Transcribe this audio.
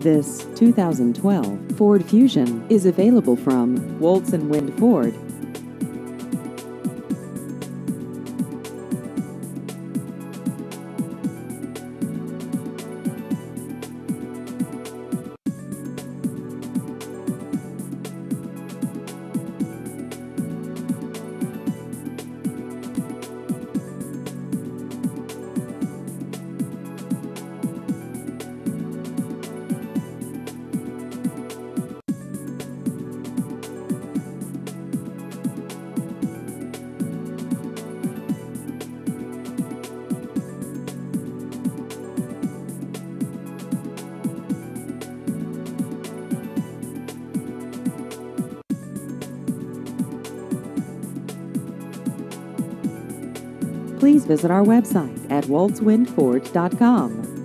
This 2012 Ford Fusion is available from Woltz and Wind Ford. Please visit our website at waltzwindford.com.